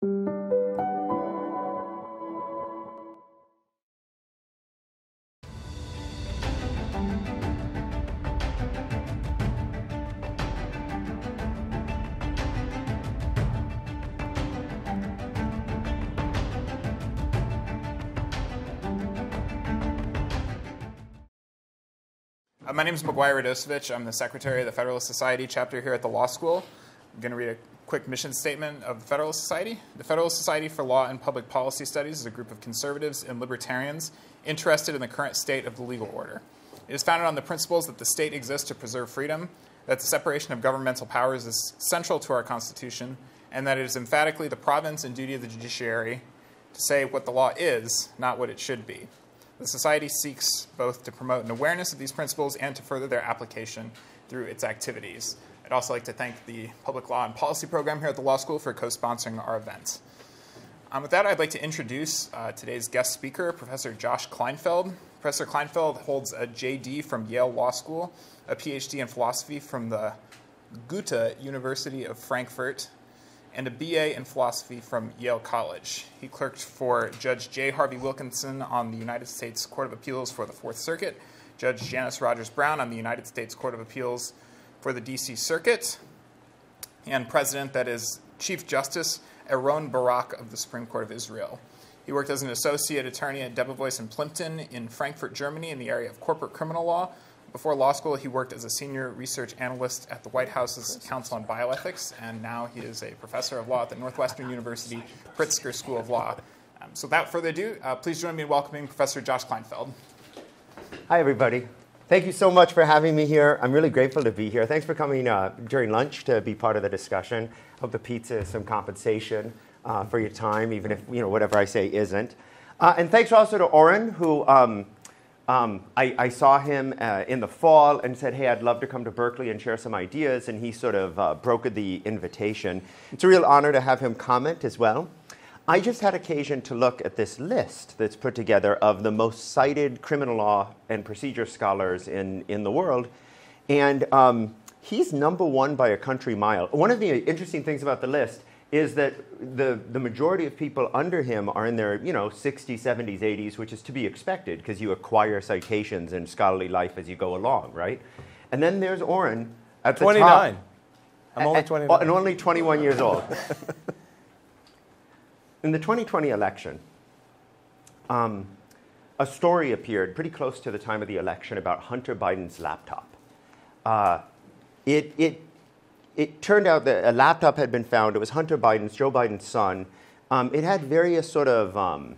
Uh, my name is McGuire Radosevich. I'm the secretary of the Federalist Society chapter here at the law school. I'm going to read a quick mission statement of the Federalist Society. The Federalist Society for Law and Public Policy Studies is a group of conservatives and libertarians interested in the current state of the legal order. It is founded on the principles that the state exists to preserve freedom, that the separation of governmental powers is central to our Constitution, and that it is emphatically the province and duty of the judiciary to say what the law is, not what it should be. The Society seeks both to promote an awareness of these principles and to further their application through its activities. I'd also like to thank the Public Law and Policy Program here at the Law School for co sponsoring our event. Um, with that, I'd like to introduce uh, today's guest speaker, Professor Josh Kleinfeld. Professor Kleinfeld holds a JD from Yale Law School, a PhD in philosophy from the Goethe University of Frankfurt, and a BA in philosophy from Yale College. He clerked for Judge J. Harvie Wilkinson on the United States Court of Appeals for the Fourth Circuit, Judge Janice Rogers Brown on the United States Court of Appeals for the DC Circuit, and President, that is, Chief Justice Aaron Barak of the Supreme Court of Israel. He worked as an associate attorney at Debevoise and Plimpton in Frankfurt, Germany, in the area of corporate criminal law, before law school, he worked as a senior research analyst at the White House's Council on Bioethics, and now he is a professor of law at the Northwestern University Pritzker School of Law. Um, so, without further ado, uh, please join me in welcoming Professor Josh Kleinfeld. Hi, everybody. Thank you so much for having me here. I'm really grateful to be here. Thanks for coming uh, during lunch to be part of the discussion. Hope the pizza is some compensation uh, for your time, even if you know whatever I say isn't. Uh, and thanks also to Orin, who um, um, I, I, saw him uh, in the fall and said, Hey, I'd love to come to Berkeley and share some ideas. And he sort of uh, brokered the invitation. It's a real honor to have him comment as well. I just had occasion to look at this list that's put together of the most cited criminal law and procedure scholars in, in the world. And um, he's number one by a country mile. One of the interesting things about the list is that the, the majority of people under him are in their you know 60s 70s 80s which is to be expected because you acquire citations in scholarly life as you go along right? And then there's Orin at 29 top, i'm only 29 and only 21 years old in the 2020 election um, a story appeared pretty close to the time of the election about hunter biden's laptop uh, it, it it turned out that a laptop had been found. It was Hunter Biden's, Joe Biden's son. Um, it had various sort of um,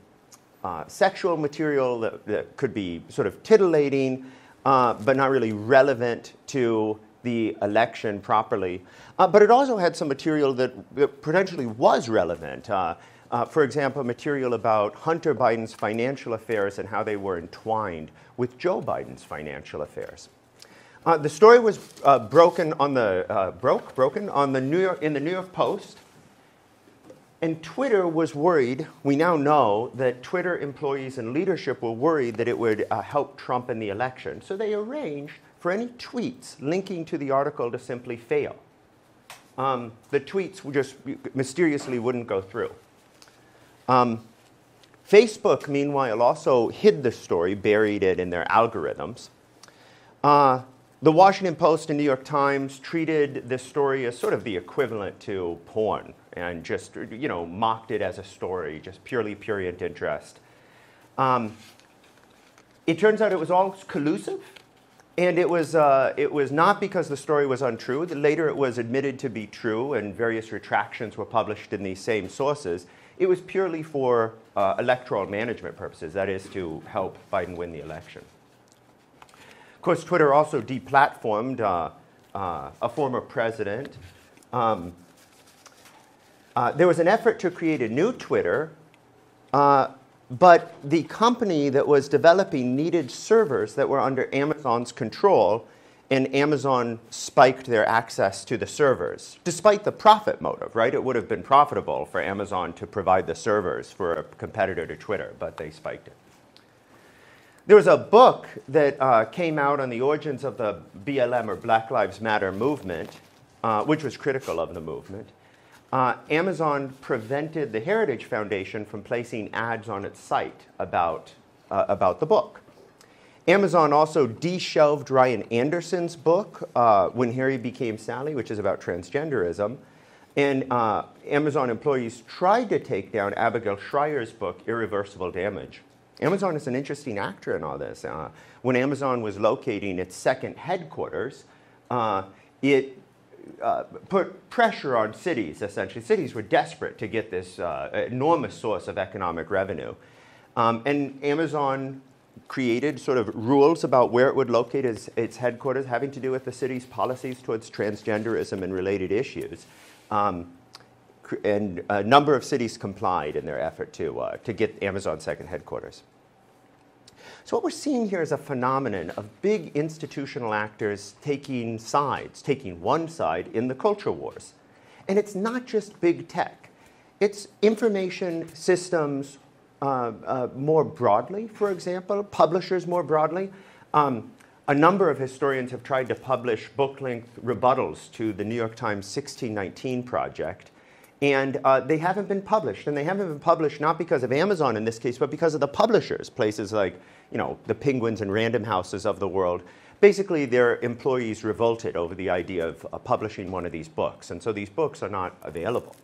uh, sexual material that, that, could be sort of titillating, uh, but not really relevant to the election properly. Uh, but it also had some material that, that potentially was relevant. Uh, for example, material about Hunter Biden's financial affairs and how they were entwined with Joe Biden's financial affairs. Uh, the story was uh, broken on the uh, broke broken on the New York in the New York Post, and Twitter was worried. We now know that Twitter employees and leadership were worried that it would uh, help Trump in the election, so they arranged for any tweets linking to the article to simply fail. Um, the tweets just mysteriously wouldn't go through. Um, Facebook, meanwhile, also hid the story, buried it in their algorithms. Uh, the Washington Post and New York Times treated this story as sort of the equivalent to porn and just, you know, mocked it as a story, just purely purient interest. Um, it turns out it was all collusive, and it was, uh, it was not because the story was untrue. Later it was admitted to be true, and various retractions were published in these same sources. It was purely for uh, electoral management purposes, that is, to help Biden win the election. Of course, Twitter also deplatformed uh, uh, a former president. Um, uh, there was an effort to create a new Twitter, uh, but the company that was developing needed servers that were under Amazon's control, and Amazon spiked their access to the servers, despite the profit motive, right? It would have been profitable for Amazon to provide the servers for a competitor to Twitter, but they spiked it. There was a book that uh, came out on the origins of the BLM or Black Lives Matter movement, uh, which was critical of the movement. uh, Amazon prevented the Heritage Foundation from placing ads on its site about, uh, about the book. Amazon also deshelved Ryan Anderson's book, uh, When Harry Became Sally, which is about transgenderism. And uh, Amazon employees tried to take down Abigail Shrier's book, Irreversible Damage. Amazon is an interesting actor in all this. Uh, when Amazon was locating its second headquarters, uh, it uh, put pressure on cities, essentially. Cities were desperate to get this uh, enormous source of economic revenue. Um, and Amazon created sort of rules about where it would locate its, its, headquarters having to do with the city's policies towards transgenderism and related issues. Um, and a number of cities complied in their effort to, uh, to get Amazon's second headquarters. So what we're seeing here is a phenomenon of big institutional actors taking sides, taking one side in the culture wars. And it's not just big tech. It's information systems uh, uh, more broadly, for example, publishers more broadly. Um, a number of historians have tried to publish book-length rebuttals to the New York Times 1619 project, and uh, they haven't been published. And they haven't been published not because of Amazon in this case, but because of the publishers, places like you know, the Penguins and Random Houses of the world. Basically, their employees revolted over the idea of uh, publishing one of these books, and so these books are not available.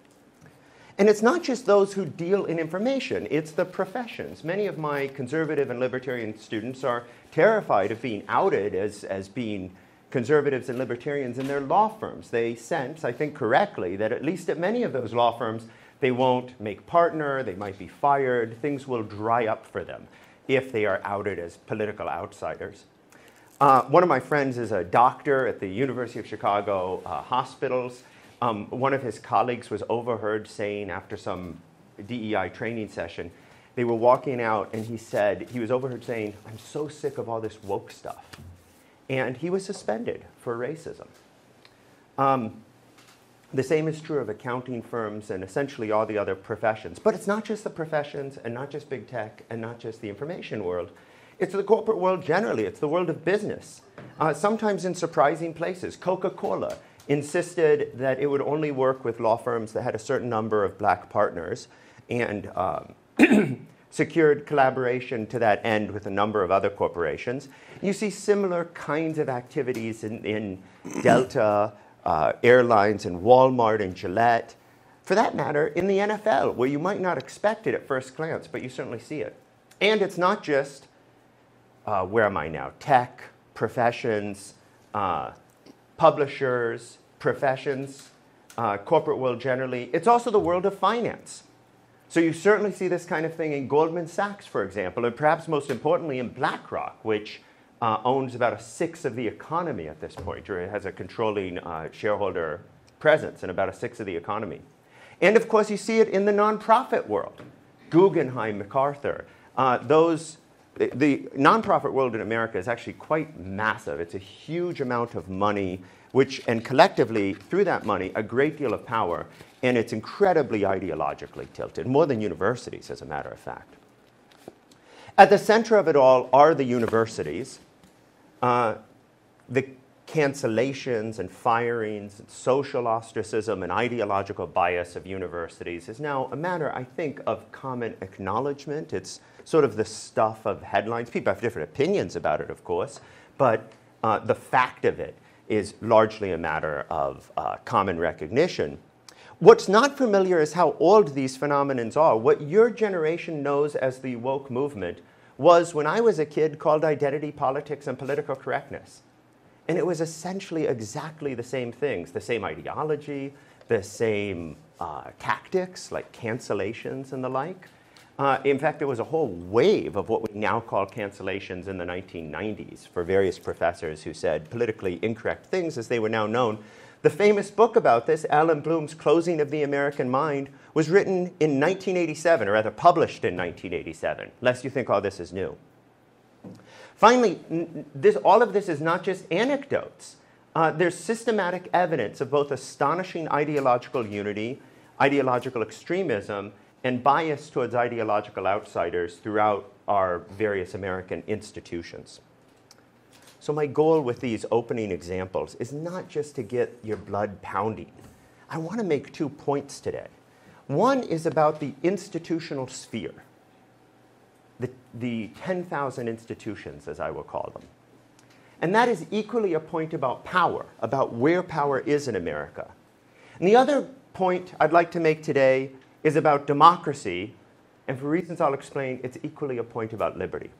And it's not just those who deal in information, it's the professions. Many of my conservative and libertarian students are terrified of being outed as, as being conservatives and libertarians in their law firms. They sense, I think correctly, that at least at many of those law firms, they won't make partner, they might be fired, things will dry up for them if they are outed as political outsiders. Uh, one of my friends is a doctor at the University of Chicago uh, hospitals. Um, one of his colleagues was overheard saying after some DEI training session, they were walking out and he said, he was overheard saying, I'm so sick of all this woke stuff. And he was suspended for racism. Um, the same is true of accounting firms and essentially all the other professions. But it's not just the professions and not just big tech and not just the information world. It's the corporate world generally. It's the world of business. Uh, sometimes in surprising places. Coca Cola insisted that it would only work with law firms that had a certain number of black partners and um, secured collaboration to that end with a number of other corporations. You see similar kinds of activities in, in Delta uh, airlines and Walmart and Gillette. For that matter, in the NFL, where you might not expect it at first glance, but you certainly see it. And it's not just, uh, where am I now? Tech, professions, uh, publishers, professions, uh, corporate world generally. It's also the world of finance. So you certainly see this kind of thing in Goldman Sachs, for example, and perhaps most importantly in BlackRock, which uh, owns about a sixth of the economy at this point, or it has a controlling uh, shareholder presence in about a sixth of the economy. And of course, you see it in the nonprofit world. Guggenheim, MacArthur, uh, those, the, nonprofit world in America is actually quite massive. It's a huge amount of money, which, and collectively, through that money, a great deal of power, and it's incredibly ideologically tilted, more than universities, as a matter of fact. At the center of it all are the universities, uh, the cancellations and firings, and social ostracism and ideological bias of universities is now a matter, I think, of common acknowledgement. It's sort of the stuff of headlines. People have different opinions about it, of course, but uh, the fact of it is largely a matter of uh, common recognition. What's not familiar is how old these phenomena are. What your generation knows as the woke movement was, when I was a kid, called identity politics and political correctness. And it was essentially exactly the same things the same ideology, the same uh, tactics like cancellations and the like. Uh, in fact, there was a whole wave of what we now call cancellations in the 1990s for various professors who said politically incorrect things as they were now known. The famous book about this, Allan Bloom's Closing of the American Mind, was written in 1987, or rather published in 1987, lest you think all this is new. Finally, this, all of this is not just anecdotes. Uh, there's systematic evidence of both astonishing ideological unity, ideological extremism, and bias towards ideological outsiders throughout our various American institutions. So, my goal with these opening examples is not just to get your blood pounding. I want to make two points today. One is about the institutional sphere, the, the 10,000 institutions, as I will call them. And that is equally a point about power, about where power is in America. And the other point I'd like to make today is about democracy, and for reasons I'll explain, it's equally a point about liberty.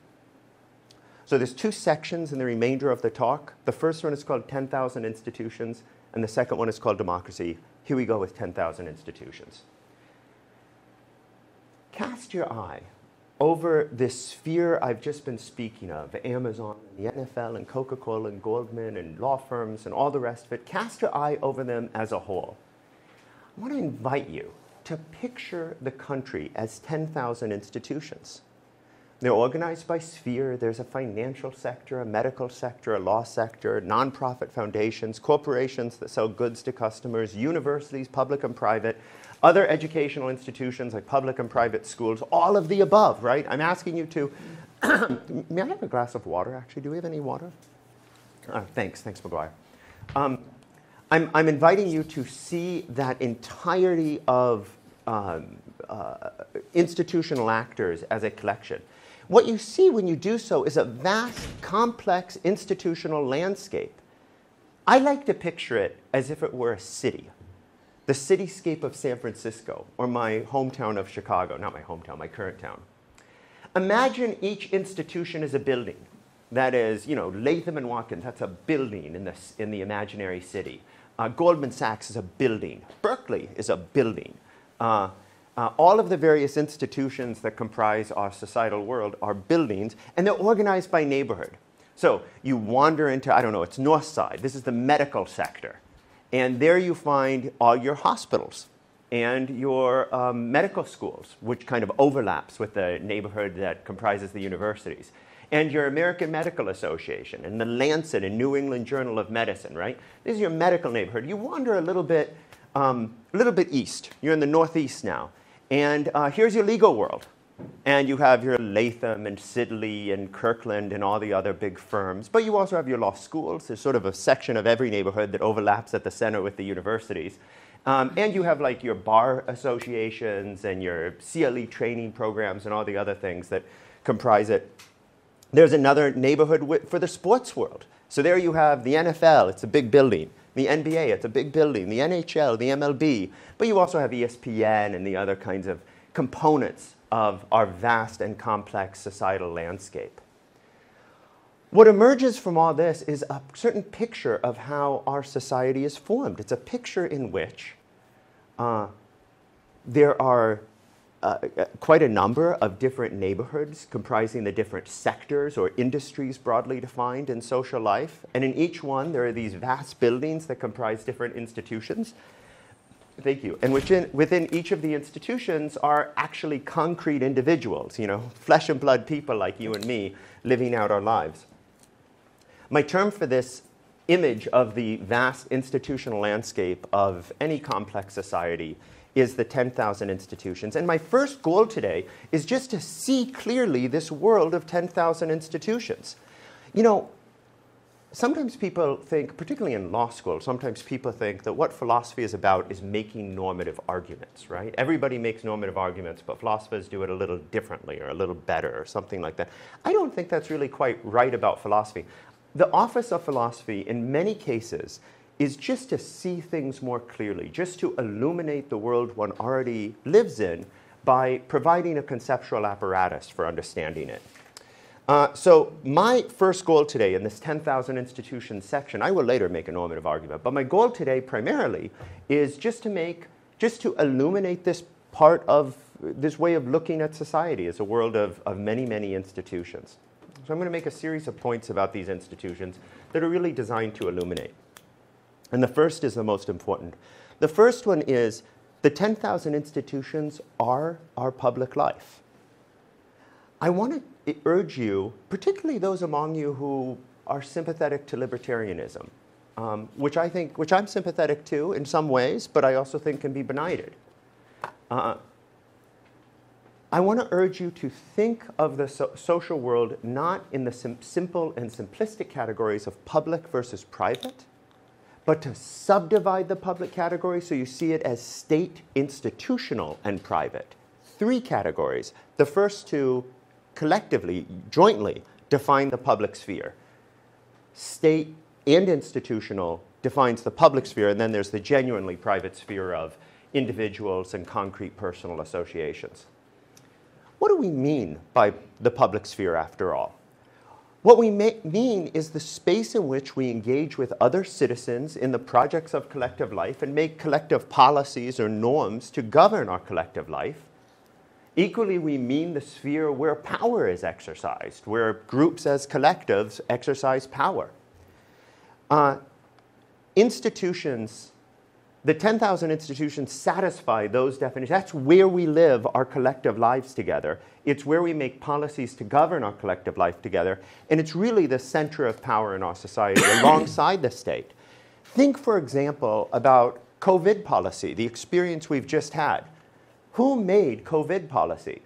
So there's two sections in the remainder of the talk. The first one is called 10,000 Institutions, and the second one is called Democracy. Here we go with 10,000 institutions. Cast your eye over this sphere I've just been speaking of Amazon, and the NFL, and Coca Cola, and Goldman, and law firms, and all the rest of it. Cast your eye over them as a whole. I want to invite you to picture the country as 10,000 institutions. They're organized by sphere. There's a financial sector, a medical sector, a law sector, nonprofit foundations, corporations that sell goods to customers, universities, public and private, other educational institutions like public and private schools, all of the above, right? I'm asking you to. may I have a glass of water, actually? Do we have any water? Uh, thanks, thanks, McGuire. Um, I'm, I'm inviting you to see that entirety of um, uh, institutional actors as a collection. What you see when you do so is a vast, complex institutional landscape. I like to picture it as if it were a city the cityscape of San Francisco or my hometown of Chicago, not my hometown, my current town. Imagine each institution is a building. That is, you know, Latham and Watkins, that's a building in the, in the imaginary city. Uh, Goldman Sachs is a building. Berkeley is a building. Uh, uh, all of the various institutions that comprise our societal world are buildings, and they're organized by neighborhood. So you wander into, I don't know, it's North Side. This is the medical sector. And there you find all your hospitals and your um, medical schools, which kind of overlaps with the neighborhood that comprises the universities, and your American Medical Association, and the Lancet and New England Journal of Medicine, right? This is your medical neighborhood. You wander a little bit, um, a little bit east. You're in the Northeast now. And uh, here's your legal world. And you have your Latham and Sidley and Kirkland and all the other big firms. But you also have your law schools. There's sort of a section of every neighborhood that overlaps at the center with the universities. Um, and you have like your bar associations and your CLE training programs and all the other things that comprise it. There's another neighborhood for the sports world. So there you have the NFL, it's a big building. The NBA, it's a big building. The NHL, the MLB. But you also have ESPN and the other kinds of components of our vast and complex societal landscape. What emerges from all this is a certain picture of how our society is formed. It's a picture in which uh, there are uh, uh, quite a number of different neighborhoods comprising the different sectors or industries broadly defined in social life. And in each one, there are these vast buildings that comprise different institutions. Thank you. And within, within each of the institutions are actually concrete individuals, you know, flesh and blood people like you and me living out our lives. My term for this image of the vast institutional landscape of any complex society is the 10,000 institutions. And my first goal today is just to see clearly this world of 10,000 institutions. You know, sometimes people think, particularly in law school, sometimes people think that what philosophy is about is making normative arguments, right? Everybody makes normative arguments, but philosophers do it a little differently or a little better or something like that. I don't think that's really quite right about philosophy. The office of philosophy, in many cases, is just to see things more clearly, just to illuminate the world one already lives in by providing a conceptual apparatus for understanding it. Uh, so my first goal today in this 10,000 institutions section, I will later make a normative argument, but my goal today primarily is just to make, just to illuminate this part of this way of looking at society as a world of, of many, many institutions. So I'm going to make a series of points about these institutions that are really designed to illuminate. And the first is the most important. The first one is the 10,000 institutions are our public life. I want to urge you, particularly those among you who are sympathetic to libertarianism, um, which I think, which I'm sympathetic to in some ways, but I also think can be benighted. Uh, I want to urge you to think of the so- social world not in the sim- simple and simplistic categories of public versus private, but to subdivide the public category so you see it as state, institutional, and private. Three categories. The first two collectively, jointly, define the public sphere. State and institutional defines the public sphere, and then there's the genuinely private sphere of individuals and concrete personal associations. What do we mean by the public sphere, after all? What we mean is the space in which we engage with other citizens in the projects of collective life and make collective policies or norms to govern our collective life. Equally, we mean the sphere where power is exercised, where groups as collectives exercise power. Uh, institutions the 10,000 institutions satisfy those definitions. That's where we live our collective lives together. It's where we make policies to govern our collective life together. And it's really the center of power in our society alongside the state. Think, for example, about COVID policy, the experience we've just had. Who made COVID policy?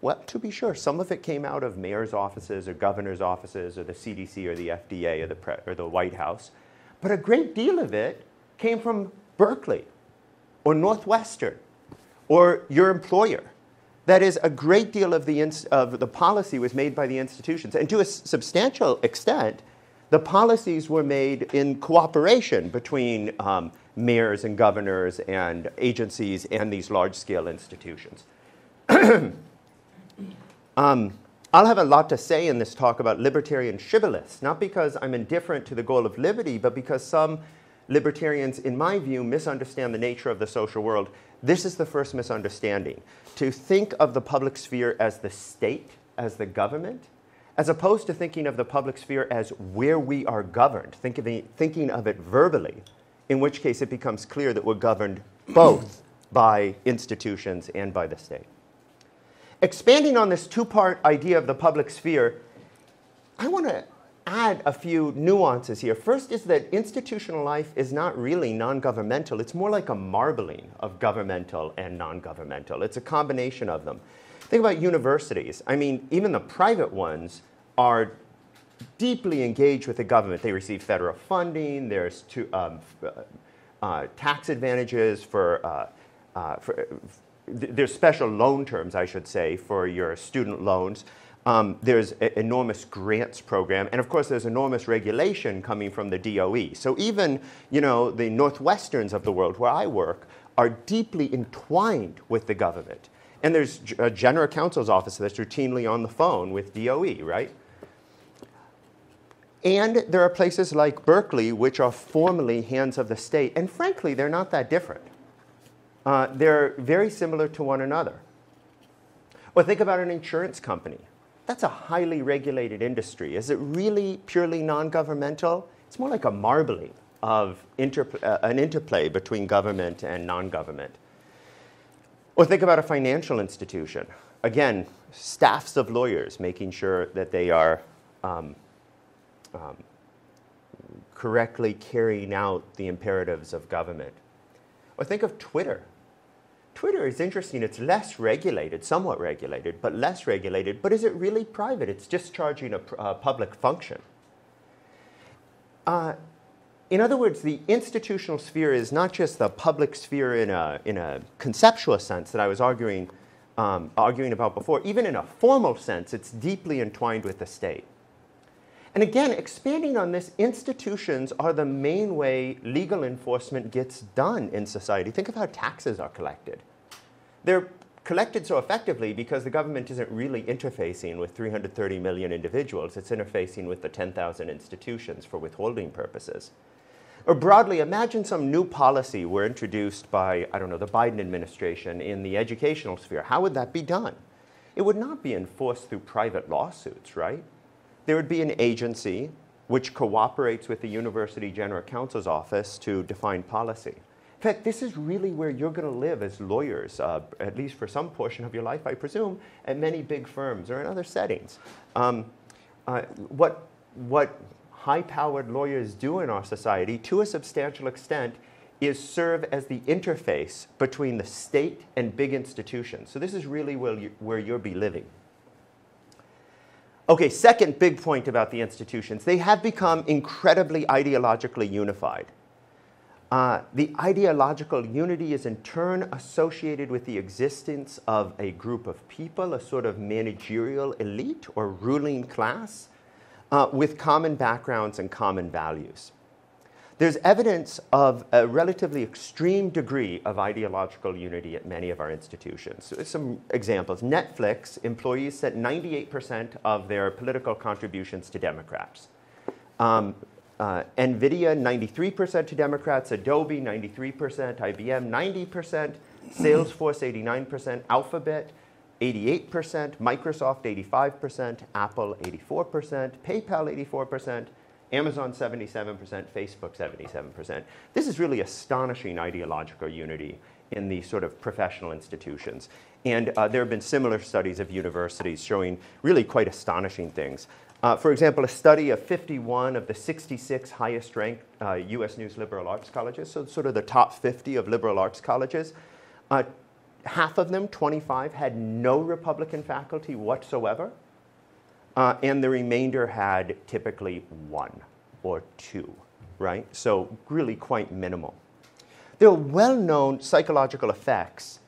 Well, to be sure, some of it came out of mayor's offices or governor's offices or the CDC or the FDA or the, pre- or the White House. But a great deal of it came from Berkeley or Northwestern or your employer. That is, a great deal of the, ins- of the policy was made by the institutions. And to a substantial extent, the policies were made in cooperation between um, mayors and governors and agencies and these large scale institutions. um, I'll have a lot to say in this talk about libertarian shibboleths, not because I'm indifferent to the goal of liberty, but because some libertarians, in my view, misunderstand the nature of the social world. This is the first misunderstanding. To think of the public sphere as the state, as the government, as opposed to thinking of the public sphere as where we are governed, think of the, thinking of it verbally, in which case it becomes clear that we're governed both by institutions and by the state. Expanding on this two part idea of the public sphere, I want to add a few nuances here. First is that institutional life is not really non governmental, it's more like a marbling of governmental and non governmental. It's a combination of them. Think about universities. I mean, even the private ones are deeply engaged with the government. They receive federal funding, there's two, um, uh, tax advantages for. Uh, uh, for there's special loan terms, I should say, for your student loans. Um, there's enormous grants program, and of course, there's enormous regulation coming from the DOE. So even, you know, the Northwesterns of the world where I work are deeply entwined with the government. And there's a general counsel's office that's routinely on the phone with DOE, right? And there are places like Berkeley, which are formally hands of the state, and frankly, they're not that different. Uh, they're very similar to one another. Or think about an insurance company. That's a highly regulated industry. Is it really purely non governmental? It's more like a marbling of uh, an interplay between government and non government. Or think about a financial institution. Again, staffs of lawyers making sure that they are um, um, correctly carrying out the imperatives of government. Or think of Twitter. Twitter is interesting. It's less regulated, somewhat regulated, but less regulated. But is it really private? It's discharging a, a public function. Uh, in other words, the institutional sphere is not just the public sphere in a, in a conceptual sense that I was arguing, um, arguing about before. Even in a formal sense, it's deeply entwined with the state. And again, expanding on this, institutions are the main way legal enforcement gets done in society. Think of how taxes are collected. They're collected so effectively because the government isn't really interfacing with 330 million individuals, it's interfacing with the 10,000 institutions for withholding purposes. Or broadly, imagine some new policy were introduced by, I don't know, the Biden administration in the educational sphere. How would that be done? It would not be enforced through private lawsuits, right? There would be an agency which cooperates with the University General Counsel's office to define policy. In fact, this is really where you're going to live as lawyers, uh, at least for some portion of your life, I presume, at many big firms or in other settings. Um, uh, what, what high powered lawyers do in our society, to a substantial extent, is serve as the interface between the state and big institutions. So, this is really where, you, where you'll be living. Okay, second big point about the institutions they have become incredibly ideologically unified. Uh, the ideological unity is in turn associated with the existence of a group of people, a sort of managerial elite or ruling class, uh, with common backgrounds and common values. There's evidence of a relatively extreme degree of ideological unity at many of our institutions. So some examples. Netflix employees sent 98% of their political contributions to Democrats. Um, uh, NVIDIA, 93% to Democrats, Adobe, 93%, IBM, 90%, Salesforce, 89%, Alphabet, 88%, Microsoft, 85%, Apple, 84%, PayPal, 84%, Amazon 77%, Facebook 77%. This is really astonishing ideological unity in the sort of professional institutions. And uh, there have been similar studies of universities showing really quite astonishing things. Uh, for example, a study of 51 of the 66 highest ranked uh, US News liberal arts colleges, so sort of the top 50 of liberal arts colleges, uh, half of them, 25, had no Republican faculty whatsoever uh, and the remainder had typically one or two, right? So really quite minimal. There are well-known psychological effects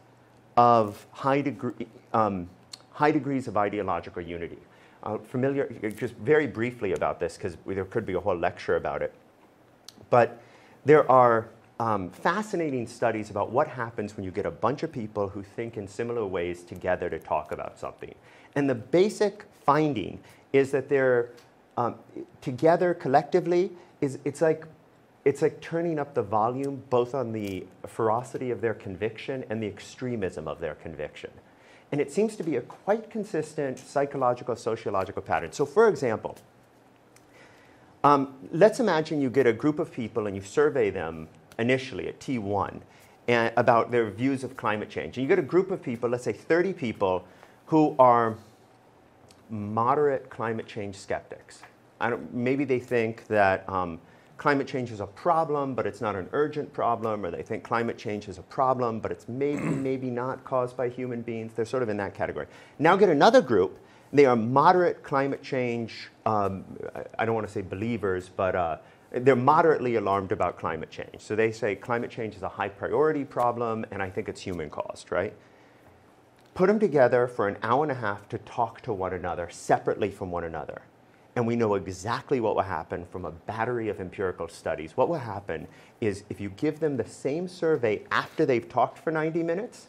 of high, degree, um, high degrees of ideological unity. Uh, familiar, just very briefly about this, because there could be a whole lecture about it. But there are um, fascinating studies about what happens when you get a bunch of people who think in similar ways together to talk about something. And the basic finding is that they're um, together collectively is it's like it's like turning up the volume both on the ferocity of their conviction and the extremism of their conviction. And it seems to be a quite consistent psychological, sociological pattern. So, for example, um, let's imagine you get a group of people and you survey them initially at T1 and about their views of climate change. And you get a group of people, let's say 30 people, who are moderate climate change skeptics. maybe they think that um, climate change is a problem, but it's not an urgent problem, or they think climate change is a problem, but it's maybe, maybe not caused by human beings. They're sort of in that category. Now get another group. They are moderate climate change, um, I don't want to say believers, but uh, they're moderately alarmed about climate change. So they say climate change is a high priority problem, and I think it's human caused, right? put them together for an hour and a half to talk to one another separately from one another. And we know exactly what will happen from a battery of empirical studies. What will happen is if you give them the same survey after they've talked for 90 minutes,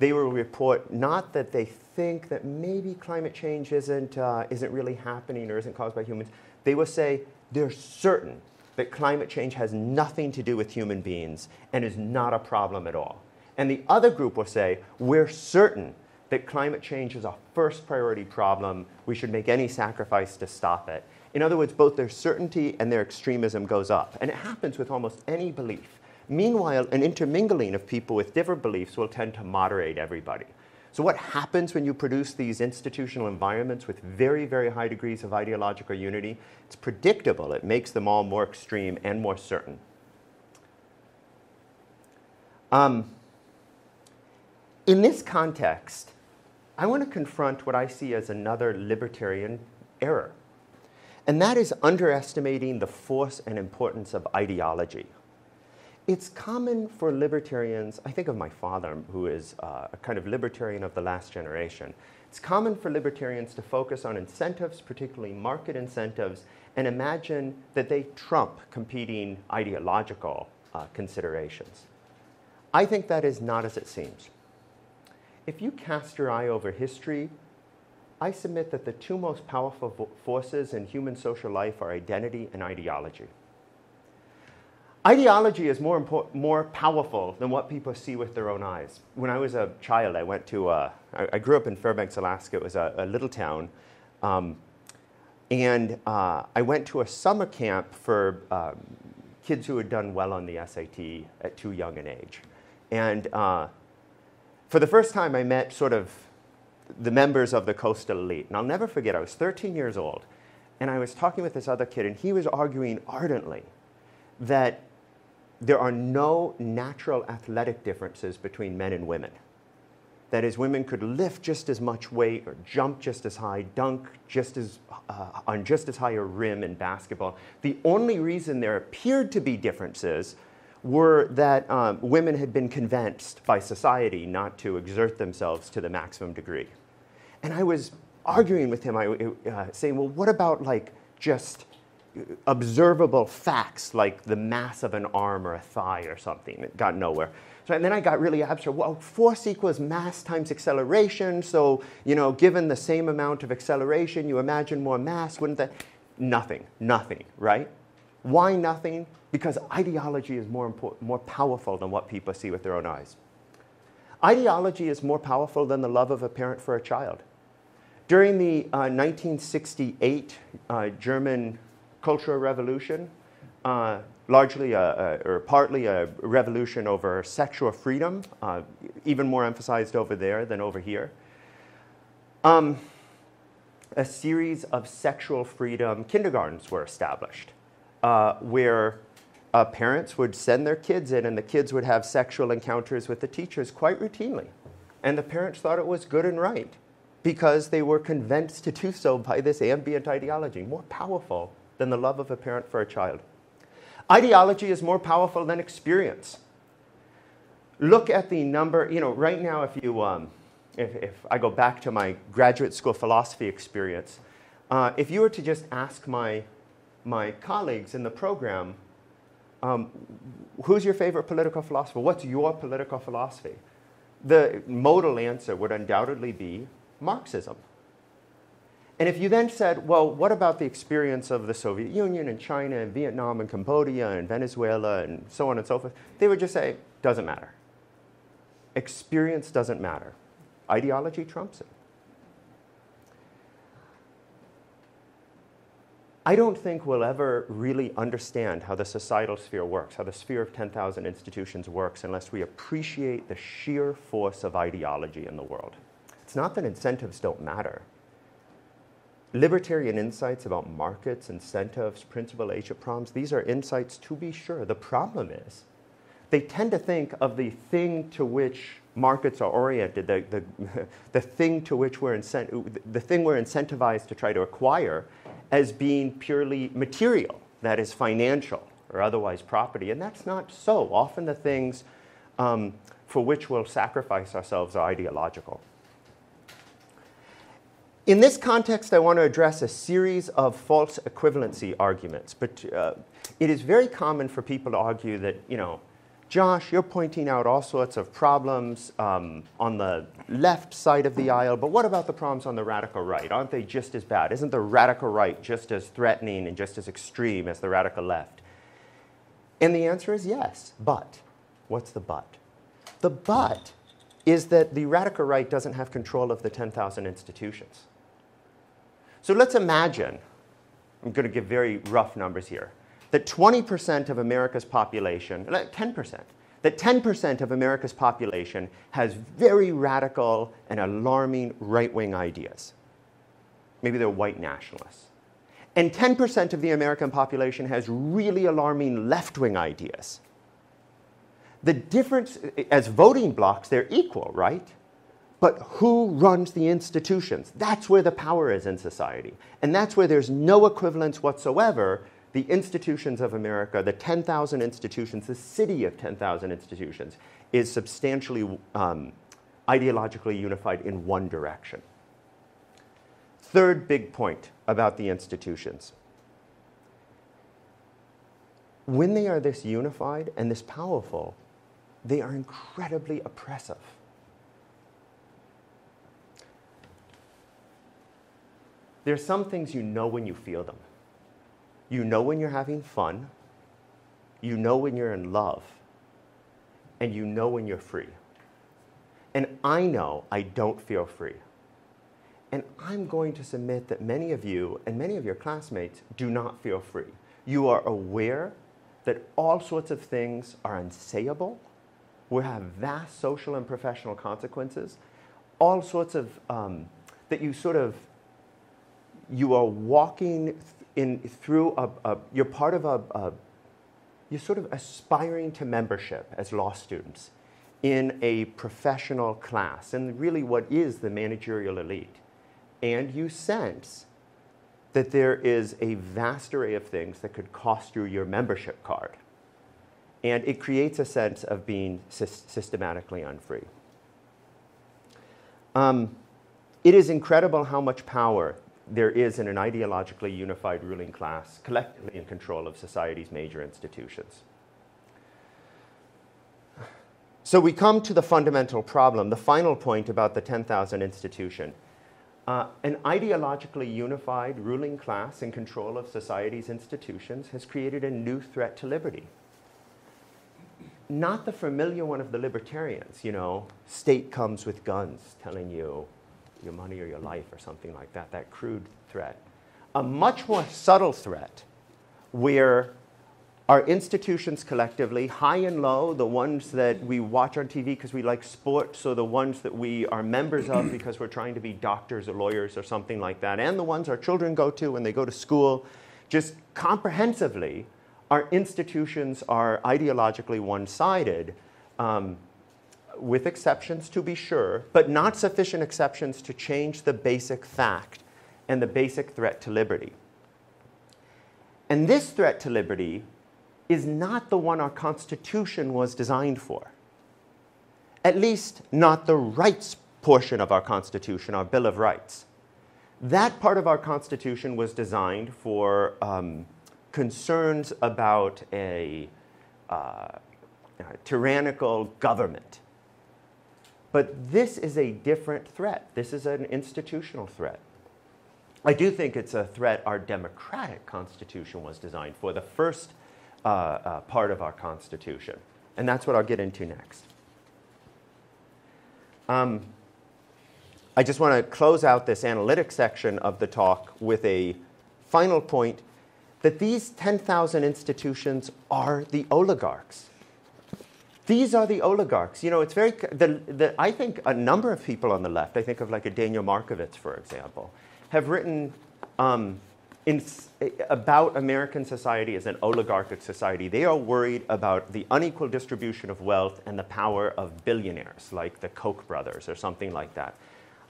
they will report not that they think that maybe climate change isn't, uh, isn't really happening or isn't caused by humans. They will say they're certain that climate change has nothing to do with human beings and is not a problem at all. And the other group will say, we're certain that climate change is a first priority problem. We should make any sacrifice to stop it. In other words, both their certainty and their extremism goes up. And it happens with almost any belief. Meanwhile, an intermingling of people with different beliefs will tend to moderate everybody. So, what happens when you produce these institutional environments with very, very high degrees of ideological unity? It's predictable. It makes them all more extreme and more certain. Um, in this context, I want to confront what I see as another libertarian error. And that is underestimating the force and importance of ideology. It's common for libertarians, I think of my father, who is uh, a kind of libertarian of the last generation. It's common for libertarians to focus on incentives, particularly market incentives, and imagine that they trump competing ideological uh, considerations. I think that is not as it seems. If you cast your eye over history, I submit that the two most powerful forces in human social life are identity and ideology. Ideology is more, more powerful than what people see with their own eyes. When I was a child, I went to, uh, I, I, grew up in Fairbanks, Alaska. It was a, a little town. Um, and uh, I went to a summer camp for um, kids who had done well on the SAT at too young an age. And uh, for the first time, I met sort of the members of the coastal elite. And I'll never forget, I was 13 years old, and I was talking with this other kid, and he was arguing ardently that there are no natural athletic differences between men and women. That is, women could lift just as much weight or jump just as high, dunk just as, uh, on just as high a rim in basketball. The only reason there appeared to be differences were that um, women had been convinced by society not to exert themselves to the maximum degree. And I was arguing with him, I, uh, saying, well, what about like just observable facts like the mass of an arm or a thigh or something? It got nowhere. So, and then I got really abstract. Well, force equals mass times acceleration. So, you know, given the same amount of acceleration, you imagine more mass, wouldn't that? Nothing, nothing, right? Why nothing? Because ideology is more, important, more powerful than what people see with their own eyes. Ideology is more powerful than the love of a parent for a child. During the uh, 1968 uh, German Cultural Revolution, uh, largely a, a, or partly a revolution over sexual freedom, uh, even more emphasized over there than over here. Um, a series of sexual freedom kindergartens were established uh, where uh, parents would send their kids in and the kids would have sexual encounters with the teachers quite routinely. And the parents thought it was good and right because they were convinced to do so by this ambient ideology, more powerful than the love of a parent for a child. Ideology is more powerful than experience. Look at the number, you know, right now, if you, um, if, if I go back to my graduate school philosophy experience, uh, if you were to just ask my, my colleagues in the program, um, who's your favorite political philosopher? What's your political philosophy? The modal answer would undoubtedly be Marxism. And if you then said, well, what about the experience of the Soviet Union and China and Vietnam and Cambodia and Venezuela and so on and so forth, they would just say, doesn't matter. Experience doesn't matter. Ideology trumps it. I don't think we'll ever really understand how the societal sphere works, how the sphere of 10,000 institutions works, unless we appreciate the sheer force of ideology in the world. It's not that incentives don't matter libertarian insights about markets, incentives, principal agent problems, these are insights to be sure. The problem is they tend to think of the thing to which markets are oriented, the, the, the thing to which we're incent- the thing we're incentivized to try to acquire as being purely material, that is financial or otherwise property. And that's not so. Often the things um, for which we'll sacrifice ourselves are ideological. In this context, I want to address a series of false equivalency arguments. But uh, it is very common for people to argue that, you know, Josh, you're pointing out all sorts of problems um, on the left side of the aisle, but what about the problems on the radical right? Aren't they just as bad? Isn't the radical right just as threatening and just as extreme as the radical left? And the answer is yes, but. What's the but? The but is that the radical right doesn't have control of the 10,000 institutions. So let's imagine, I'm going to give very rough numbers here, that 20% of America's population, 10%, that 10% of America's population has very radical and alarming right wing ideas. Maybe they're white nationalists. And 10% of the American population has really alarming left wing ideas. The difference, as voting blocs, they're equal, right? But who runs the institutions? That's where the power is in society. And that's where there's no equivalence whatsoever. The institutions of America, the 10,000 institutions, the city of 10,000 institutions, is substantially um, ideologically unified in one direction. Third big point about the institutions. When they are this unified and this powerful, they are incredibly oppressive. There's some things you know when you feel them. You know when you're having fun, you know when you're in love, and you know when you're free. And I know I don't feel free. And I'm going to submit that many of you and many of your classmates do not feel free. You are aware that all sorts of things are unsayable, will have vast social and professional consequences, all sorts of, um, that you sort of you are walking in through a, a you're part of a, a, you're sort of aspiring to membership as law students in a professional class. And really what is the managerial elite? And you sense that there is a vast array of things that could cost you your membership card. And it creates a sense of being sy- systematically unfree. Um, it is incredible how much power there is in an ideologically unified ruling class collectively in control of society's major institutions. So we come to the fundamental problem, the final point about the 10,000 institution. Uh, an ideologically unified ruling class in control of society's institutions has created a new threat to liberty. Not the familiar one of the libertarians, you know, state comes with guns telling you your money or your life or something like that, that crude threat. A much more subtle threat where our institutions collectively, high and low, the ones that we watch on TV because we like sports, so the ones that we are members of because we're trying to be doctors or lawyers or something like that, and the ones our children go to when they go to school, just comprehensively, our institutions are ideologically one sided. Um, with exceptions to be sure, but not sufficient exceptions to change the basic fact and the basic threat to liberty. And this threat to liberty is not the one our Constitution was designed for. At least, not the rights portion of our Constitution, our Bill of Rights. That part of our Constitution was designed for um, concerns about a, uh, a tyrannical government but this is a different threat. This is an institutional threat. I do think it's a threat our democratic constitution was designed for, the first uh, uh, part of our constitution. And that's what I'll get into next. Um, I just want to close out this analytic section of the talk with a final point that these 10,000 institutions are the oligarchs. These are the oligarchs. You know, it's very, the, the, I think a number of people on the left, I think of like a Daniel Markovits, for example, have written um, in, about American society as an oligarchic society. They are worried about the unequal distribution of wealth and the power of billionaires, like the Koch brothers or something like that.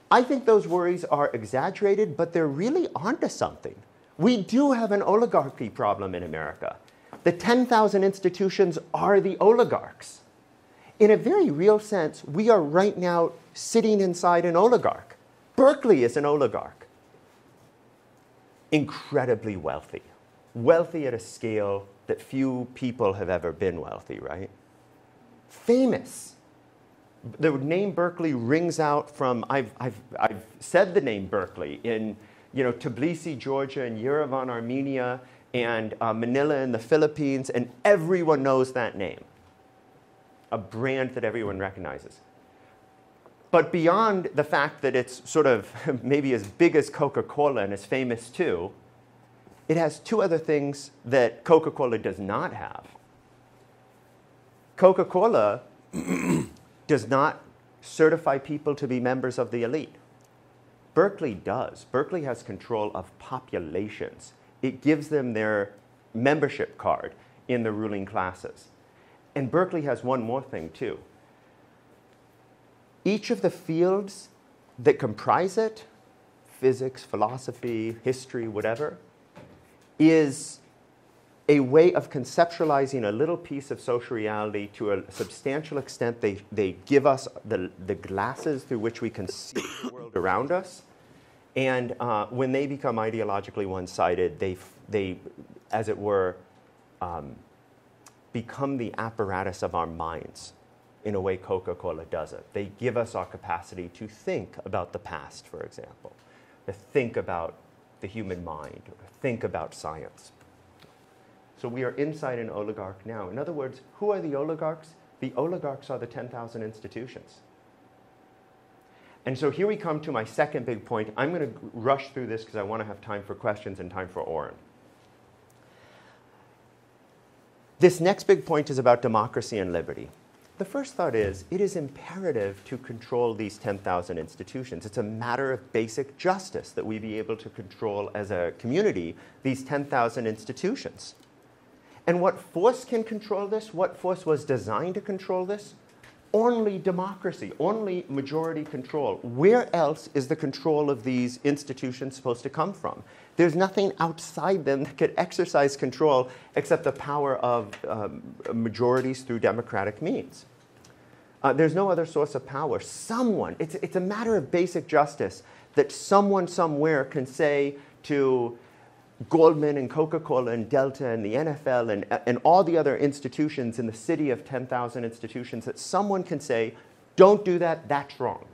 I think those worries are exaggerated, but they're really onto something. We do have an oligarchy problem in America. The 10,000 institutions are the oligarchs in a very real sense, we are right now sitting inside an oligarch. Berkeley is an oligarch. Incredibly wealthy. Wealthy at a scale that few people have ever been wealthy, right? Famous. The name Berkeley rings out from, I've, I've, I've said the name Berkeley in you know, Tbilisi, Georgia, and Yerevan, Armenia, and uh, Manila in the Philippines, and everyone knows that name a brand that everyone recognizes. But beyond the fact that it's sort of maybe as big as Coca Cola and as famous too, it has two other things that Coca Cola does not have. Coca Cola does not certify people to be members of the elite. Berkeley does. Berkeley has control of populations, it gives them their membership card in the ruling classes. And Berkeley has one more thing, too. Each of the fields that comprise it physics, philosophy, history, whatever is a way of conceptualizing a little piece of social reality to a substantial extent. They, they give us the, the glasses through which we can see the world around us. And uh, when they become ideologically one sided, they, they, as it were, um, become the apparatus of our minds in a way Coca Cola does it. They give us our capacity to think about the past, for example, to think about the human mind, or think about science. So we are inside an oligarch now. In other words, who are the oligarchs? The oligarchs are the 10,000 institutions. And so here we come to my second big point. I'm going to rush through this because I want to have time for questions and time for Orin. This next big point is about democracy and liberty. The first thought is it is imperative to control these 10,000 institutions. It's a matter of basic justice that we be able to control as a community these 10,000 institutions. And what force can control this? What force was designed to control this? Only democracy, only majority control. Where else is the control of these institutions supposed to come from? There's nothing outside them that could exercise control except the power of um, majorities through democratic means. Uh, there's no other source of power. Someone, it's, it's a matter of basic justice that someone somewhere can say to Goldman and Coca Cola and Delta and the NFL and, and all the other institutions in the city of 10,000 institutions that someone can say, don't do that, that's wrong.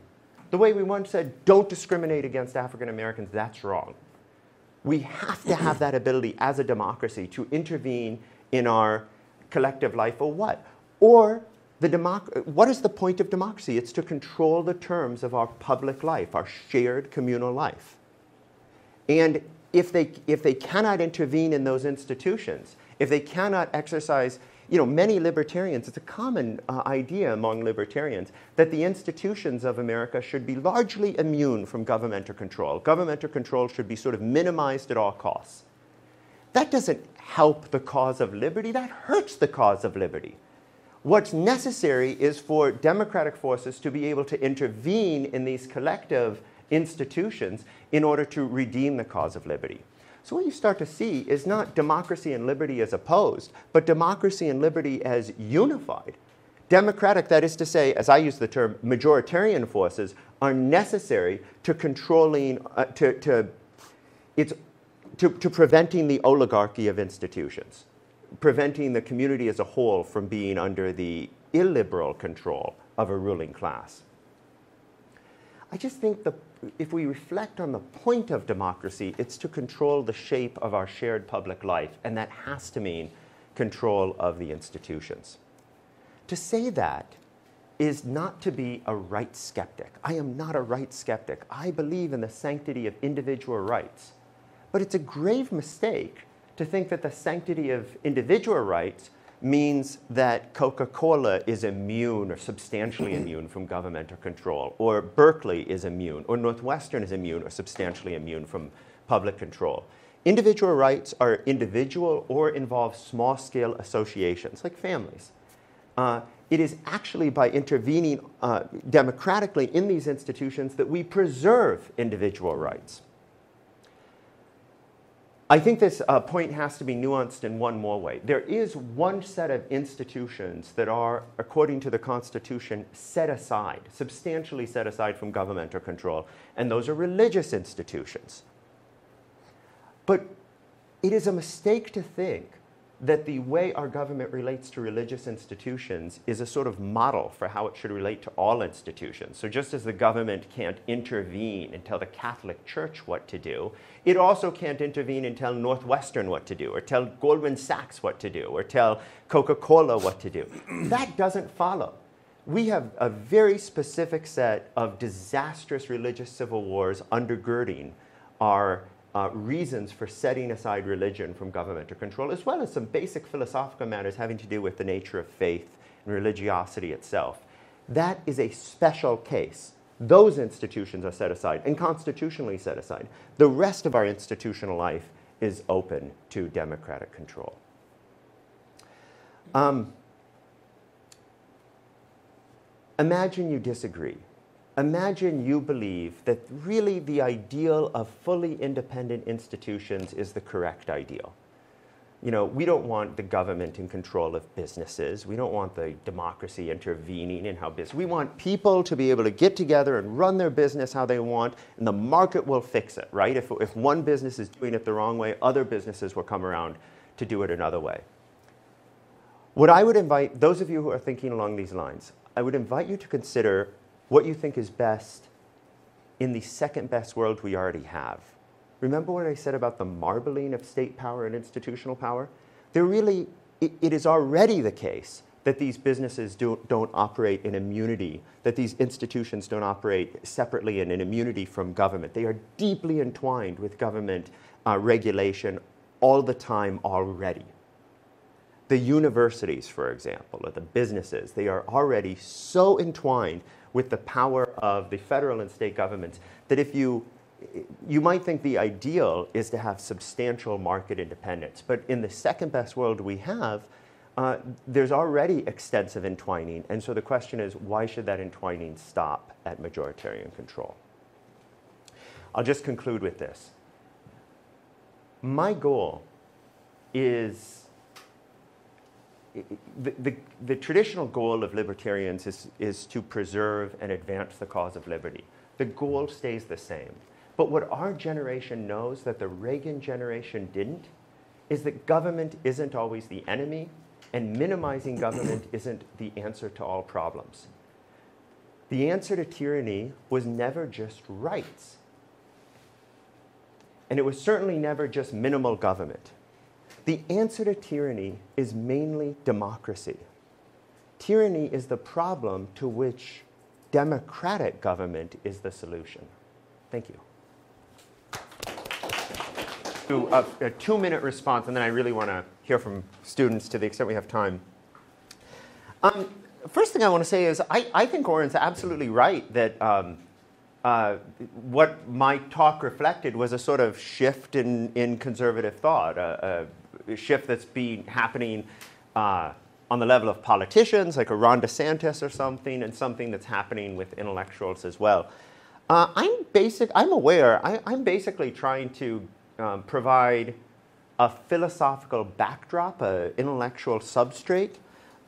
The way we once said, don't discriminate against African Americans, that's wrong. We have to have that ability as a democracy to intervene in our collective life or what? Or the democ- what is the point of democracy? It's to control the terms of our public life, our shared communal life. And if they, if they cannot intervene in those institutions, if they cannot exercise, you know, many libertarians, it's a common uh, idea among libertarians that the institutions of America should be largely immune from governmental control. Governmental control should be sort of minimized at all costs. That doesn't help the cause of liberty, that hurts the cause of liberty. What's necessary is for democratic forces to be able to intervene in these collective institutions in order to redeem the cause of liberty. So, what you start to see is not democracy and liberty as opposed, but democracy and liberty as unified. Democratic, that is to say, as I use the term, majoritarian forces are necessary to controlling, uh, to, to, it's, to, to preventing the oligarchy of institutions, preventing the community as a whole from being under the illiberal control of a ruling class. I just think the if we reflect on the point of democracy, it's to control the shape of our shared public life, and that has to mean control of the institutions. To say that is not to be a right skeptic. I am not a right skeptic. I believe in the sanctity of individual rights. But it's a grave mistake to think that the sanctity of individual rights means that Coca Cola is immune or substantially immune from governmental control, or Berkeley is immune, or Northwestern is immune or substantially immune from public control. Individual rights are individual or involve small scale associations, like families. Uh, it is actually by intervening uh, democratically in these institutions that we preserve individual rights. I think this uh, point has to be nuanced in one more way. There is one set of institutions that are, according to the Constitution, set aside, substantially set aside from governmental control, and those are religious institutions. But it is a mistake to think that the way our government relates to religious institutions is a sort of model for how it should relate to all institutions. So, just as the government can't intervene and tell the Catholic Church what to do, it also can't intervene and tell Northwestern what to do, or tell Goldman Sachs what to do, or tell Coca Cola what to do. that doesn't follow. We have a very specific set of disastrous religious civil wars undergirding our uh, reasons for setting aside religion from governmental control, as well as some basic philosophical matters having to do with the nature of faith and religiosity itself. That is a special case. Those institutions are set aside and constitutionally set aside. The rest of our institutional life is open to democratic control. Um, imagine you disagree imagine you believe that really the ideal of fully independent institutions is the correct ideal. You know, we don't want the government in control of businesses. We don't want the democracy intervening in how business. We want people to be able to get together and run their business how they want, and the market will fix it, right? If, if one business is doing it the wrong way, other businesses will come around to do it another way. What I would invite those of you who are thinking along these lines, I would invite you to consider what you think is best in the second best world we already have. Remember what I said about the marbling of state power and institutional power? There really, it, it is already the case that these businesses do, don't operate in immunity, that these institutions don't operate separately and in immunity from government. They are deeply entwined with government uh, regulation all the time already. The universities, for example, or the businesses, they are already so entwined with the power of the federal and state governments that if you you might think the ideal is to have substantial market independence, but in the second best world we have, uh, there's already extensive entwining. And so the question is why should that entwining stop at majoritarian control? I'll just conclude with this. My goal is the, the, the, traditional goal of libertarians is, is to preserve and advance the cause of liberty. The goal stays the same. But what our generation knows that the Reagan generation didn't is that government isn't always the enemy, and minimizing government isn't the answer to all problems. The answer to tyranny was never just rights. And it was certainly never just minimal government. The answer to tyranny is mainly democracy. Tyranny is the problem to which democratic government is the solution. Thank you. A, a two minute response, and then I really want to hear from students to the extent we have time. Um, first thing I want to say is I, I think Orin's absolutely right that um, uh, what my talk reflected was a sort of shift in, in conservative thought, a shift that's been happening uh, on the level of politicians, like a Ron DeSantis or something, and something that's happening with intellectuals as well. Uh, I'm basic. I'm aware. I, am basically trying to um, provide a philosophical backdrop, an intellectual substrate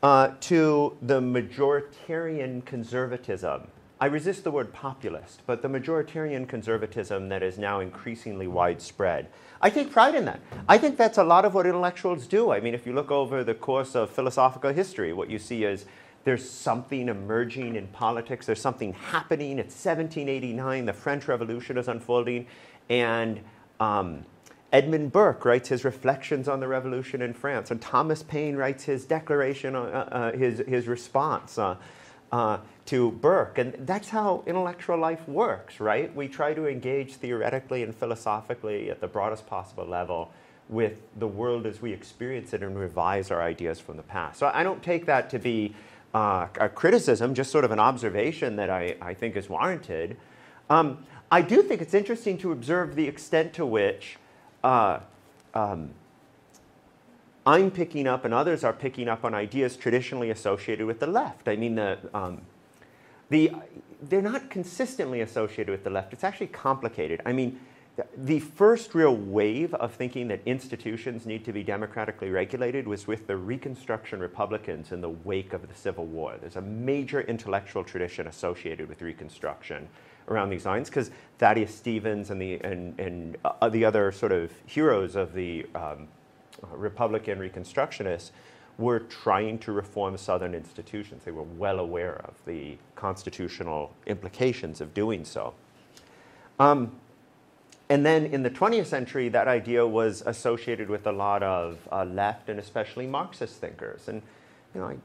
uh, to the majoritarian conservatism I resist the word populist, but the majoritarian conservatism that is now increasingly widespread. I take pride in that. I think that's a lot of what intellectuals do. I mean, if you look over the course of philosophical history, what you see is there's something emerging in politics, there's something happening. It's 1789, the French Revolution is unfolding, and um, Edmund Burke writes his reflections on the revolution in France, and Thomas Paine writes his declaration, uh, uh, his, his response. Uh, uh, to Burke. And that's how intellectual life works, right? We try to engage theoretically and philosophically at the broadest possible level with the world as we experience it and revise our ideas from the past. So I don't take that to be uh, a criticism, just sort of an observation that I, I think is warranted. Um, I do think it's interesting to observe the extent to which uh, um, I'm picking up and others are picking up on ideas traditionally associated with the left. I mean, the, um, the, they're not consistently associated with the left. It's actually complicated. I mean, the first real wave of thinking that institutions need to be democratically regulated was with the Reconstruction Republicans in the wake of the Civil War. There's a major intellectual tradition associated with Reconstruction around these lines because Thaddeus Stevens and the, and, and uh, the other sort of heroes of the um, Republican Reconstructionists were trying to reform Southern institutions. They were well aware of the constitutional implications of doing so. Um, and then in the 20th century, that idea was associated with a lot of uh, left and especially Marxist thinkers. And you know, I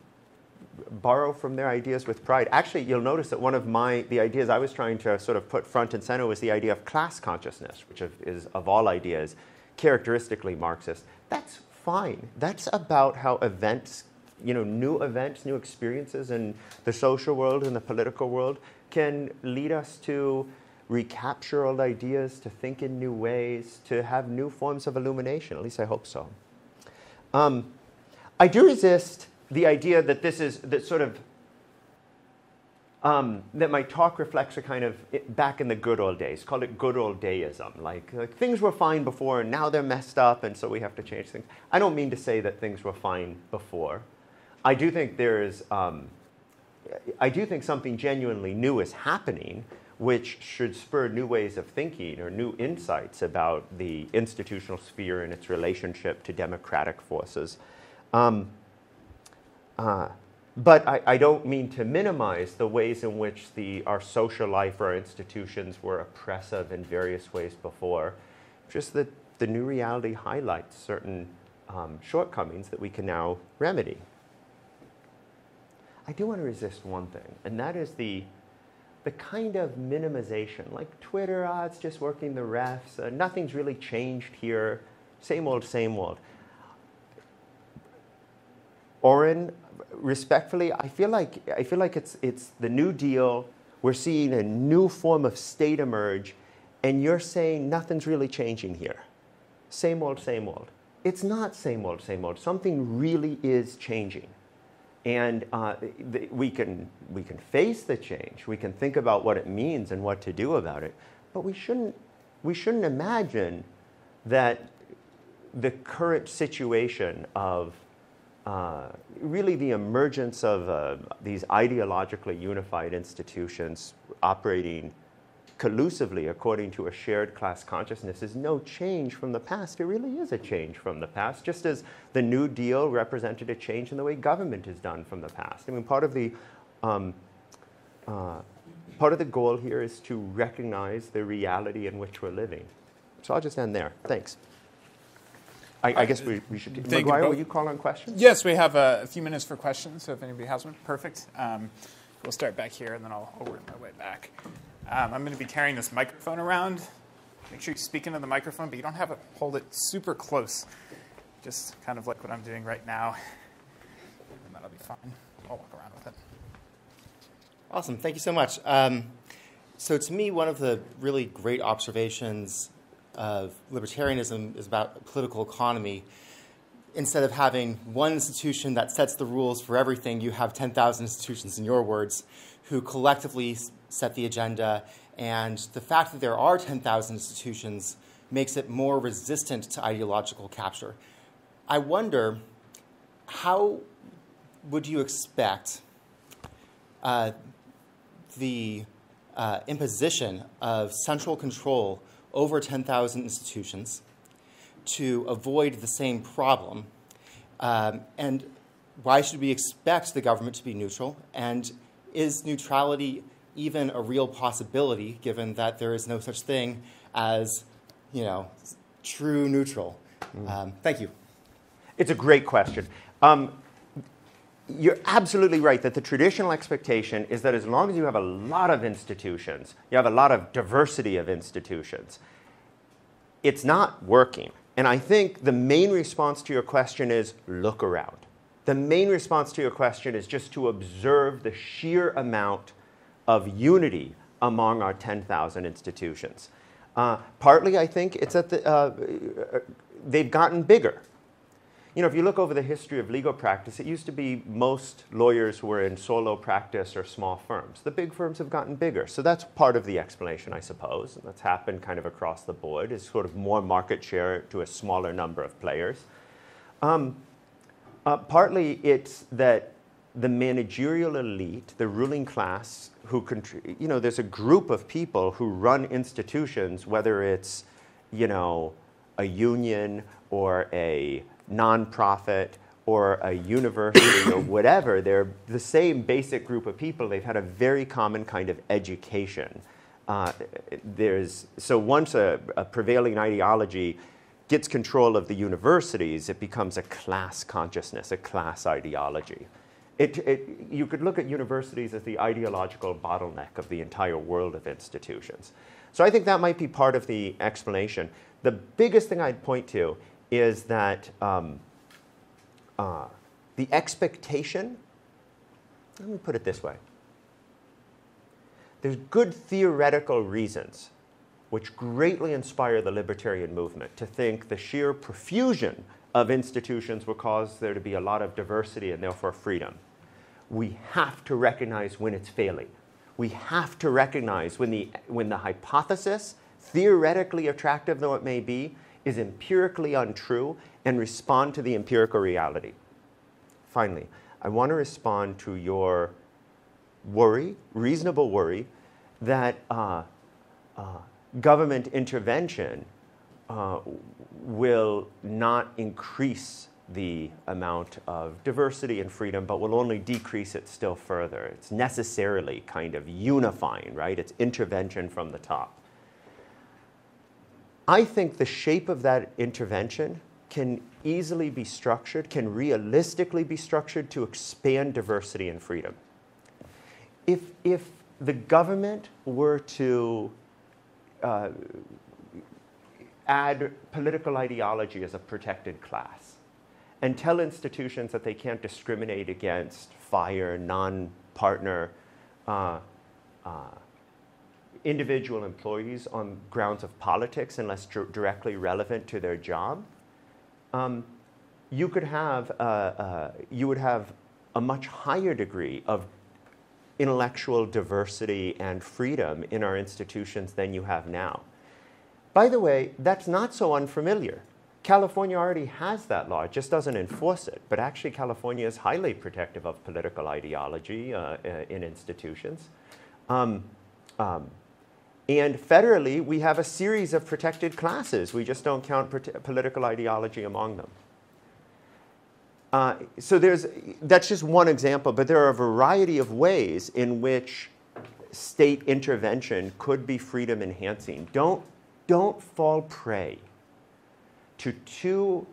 borrow from their ideas with pride. Actually, you'll notice that one of my the ideas I was trying to sort of put front and center was the idea of class consciousness, which is of all ideas characteristically Marxist. That's fine. That's about how events, you know, new events, new experiences in the social world and the political world can lead us to recapture old ideas, to think in new ways, to have new forms of illumination. At least I hope so. Um, I do resist the idea that this is that sort of um, that my talk reflects a kind of back in the good old days. Call it good old dayism. Like, like, things were fine before and now they're messed up and so we have to change things. I don't mean to say that things were fine before. I do think there's, um, I do think something genuinely new is happening which should spur new ways of thinking or new insights about the institutional sphere and its relationship to democratic forces. Um, uh, but I, I, don't mean to minimize the ways in which the, our social life or our institutions were oppressive in various ways before. Just that the new reality highlights certain um, shortcomings that we can now remedy. I do want to resist one thing, and that is the, the kind of minimization, like Twitter, ah, it's just working the refs, uh, nothing's really changed here, same old, same old. Orin, respectfully, I feel like I feel like it's it's the New Deal. We're seeing a new form of state emerge, and you're saying nothing's really changing here. Same old, same old. it's not same old, same old. Something really is changing. And uh, th- we, can, we can face the change. We can think about what it means and what to do about it. But we shouldn't, we shouldn't imagine that the current situation of uh, really the emergence of uh, these ideologically unified institutions operating collusively according to a shared class consciousness is no change from the past. It really is a change from the past, just as the New Deal represented a change in the way government is done from the past. I mean, part of the um, uh, part of the goal here is to recognize the reality in which we're living. So I'll just end there. Thanks. I, I guess we, we should. Thank you McGuire, will you call on questions? Yes, we have a, a few minutes for questions, so if anybody has one, perfect. Um, we'll start back here, and then I'll, I'll work my way back. Um, I'm going to be carrying this microphone around. Make sure you speak into the microphone, but you don't have to hold it super close. Just kind of like what I'm doing right now. And that'll be fine. I'll walk around with it. Awesome. Thank you so much. Um, so, to me, one of the really great observations of libertarianism is about political economy. Instead of having one institution that sets the rules for everything, you have 10,000 institutions, in your words, who collectively set the agenda. And the fact that there are 10,000 institutions makes it more resistant to ideological capture. I wonder how would you expect uh, the uh, imposition of central control over 10,000 institutions to avoid the same problem? Um, and why should we expect the government to be neutral? And is neutrality even a real possibility, given that there is no such thing as, you know, true neutral? Um, thank you. It's a great question. Um, you're absolutely right that the traditional expectation is that as long as you have a lot of institutions, you have a lot of diversity of institutions, it's not working. And I think the main response to your question is look around. The main response to your question is just to observe the sheer amount of unity among our 10,000 institutions. Uh, partly, I think it's that the, uh, they've gotten bigger. You know, if you look over the history of legal practice, it used to be most lawyers were in solo practice or small firms. The big firms have gotten bigger. So that's part of the explanation, I suppose. And that's happened kind of across the board, is sort of more market share to a smaller number of players. Um, uh, partly it's that the managerial elite, the ruling class, who contr- you know, there's a group of people who run institutions, whether it's, you know, a union or a nonprofit or a university or whatever. They're the same basic group of people. They've had a very common kind of education. Uh, there's, so once a, a prevailing ideology gets control of the universities, it becomes a class consciousness, a class ideology. It, it, you could look at universities as the ideological bottleneck of the entire world of institutions. So I think that might be part of the explanation. The biggest thing I'd point to is that um, uh, the expectation, let me put it this way there's good theoretical reasons which greatly inspire the libertarian movement to think the sheer profusion of institutions will cause there to be a lot of diversity and therefore freedom. We have to recognize when it's failing. We have to recognize when the, when the hypothesis, theoretically attractive though it may be, is empirically untrue and respond to the empirical reality. Finally, I want to respond to your worry, reasonable worry, that uh, uh, government intervention uh, will not increase the amount of diversity and freedom, but will only decrease it still further. It's necessarily kind of unifying, right? It's intervention from the top. I think the shape of that intervention can easily be structured, can realistically be structured to expand diversity and freedom. If, if the government were to uh, add political ideology as a protected class and tell institutions that they can't discriminate against, fire, non partner, uh, uh, individual employees on grounds of politics unless dir- directly relevant to their job, um, you could have uh, uh, you would have a much higher degree of intellectual diversity and freedom in our institutions than you have now. By the way, that's not so unfamiliar. California already has that law, it just doesn't enforce it. But actually, California is highly protective of political ideology uh, uh in institutions. Um, um, and federally, we have a series of protected classes. We just don't count political ideology among them. Uh, so there's, that's just one example, but there are a variety of ways in which state intervention could be freedom enhancing. Don't, don't fall prey to two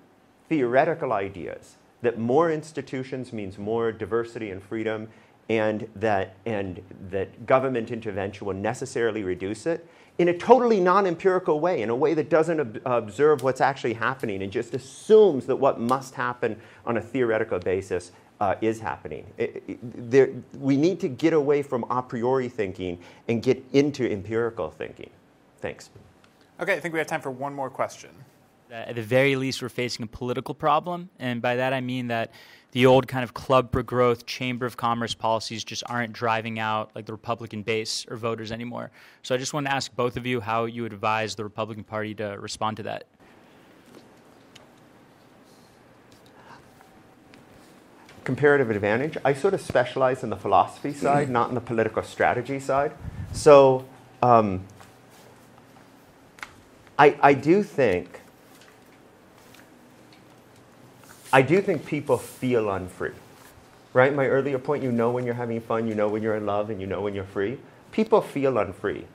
theoretical ideas that more institutions means more diversity and freedom and that, and that government intervention will necessarily reduce it in a totally non empirical way, in a way that doesn't ob- observe what's actually happening and just assumes that what must happen on a theoretical basis uh, is happening. It, it, there, we need to get away from a priori thinking and get into empirical thinking. Thanks. Okay, I think we have time for one more question. At the very least, we're facing a political problem, and by that I mean that the old kind of club for growth, chamber of commerce policies just aren't driving out like the Republican base or voters anymore. So I just want to ask both of you how you would advise the Republican Party to respond to that. Comparative advantage. I sort of specialize in the philosophy side, not in the political strategy side. So um, I, I do think I do think people feel unfree. Right? My earlier point, you know when you're having fun, you know when you're in love, and you know when you're free. People feel unfree.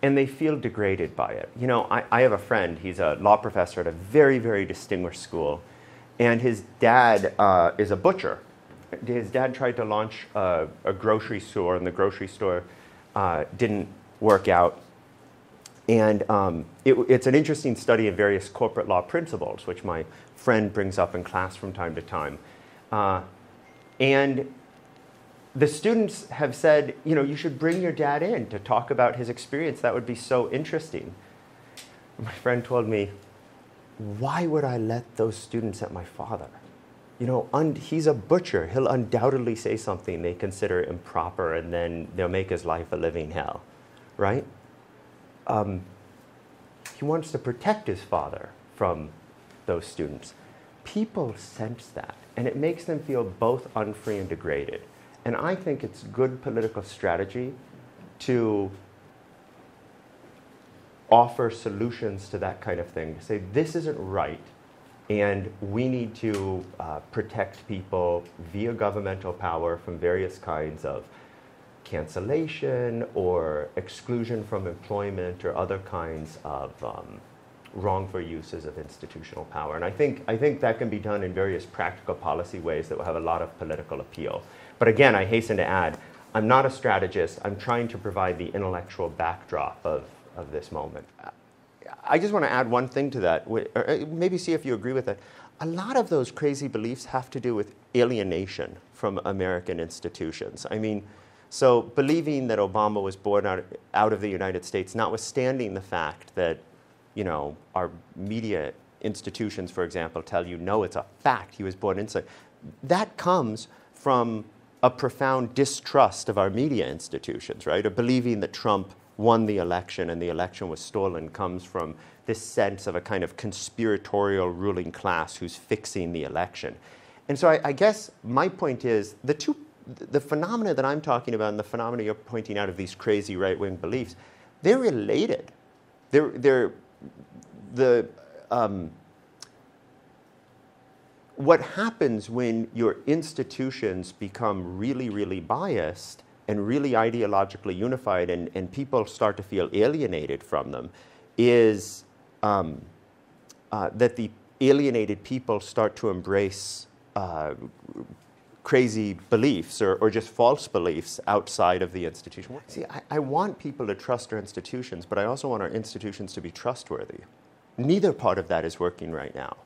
And they feel degraded by it. You know, I, I have a friend, he's a law professor at a very, very distinguished school, and his dad uh, is a butcher. His dad tried to launch a, a grocery store, and the grocery store uh, didn't work out and um, it, it's an interesting study of various corporate law principles, which my friend brings up in class from time to time. Uh, and the students have said, you know, you should bring your dad in to talk about his experience. That would be so interesting. My friend told me, why would I let those students at my father? You know, un- he's a butcher. He'll undoubtedly say something they consider improper, and then they'll make his life a living hell, right? Um, he wants to protect his father from those students. People sense that, and it makes them feel both unfree and degraded. And I think it's good political strategy to offer solutions to that kind of thing. To say, this isn't right, and we need to uh, protect people via governmental power from various kinds of cancellation or exclusion from employment or other kinds of um, wrongful uses of institutional power. And I think, I think that can be done in various practical policy ways that will have a lot of political appeal. But again, I hasten to add, I'm not a strategist. I'm trying to provide the intellectual backdrop of, of this moment. I just want to add one thing to that, or uh, maybe see if you agree with it. A lot of those crazy beliefs have to do with alienation from American institutions. I mean, so believing that Obama was born out, out of the United States, notwithstanding the fact that, you know, our media institutions, for example, tell you, no, it's a fact he was born inside, that comes from a profound distrust of our media institutions, right? A believing that Trump won the election and the election was stolen comes from this sense of a kind of conspiratorial ruling class who's fixing the election. And so I, I guess my point is the two the phenomena that I'm talking about and the phenomena you're pointing out of these crazy right wing beliefs, they're related. They're, they're the, um, what happens when your institutions become really, really biased and really ideologically unified and, and people start to feel alienated from them is um, uh, that the alienated people start to embrace uh, crazy beliefs or, or just false beliefs outside of the institution. See, I, I want people to trust our institutions, but I also want our institutions to be trustworthy. Neither part of that is working right now.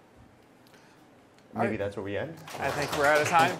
Maybe right. that's where we end. I think we're out of time.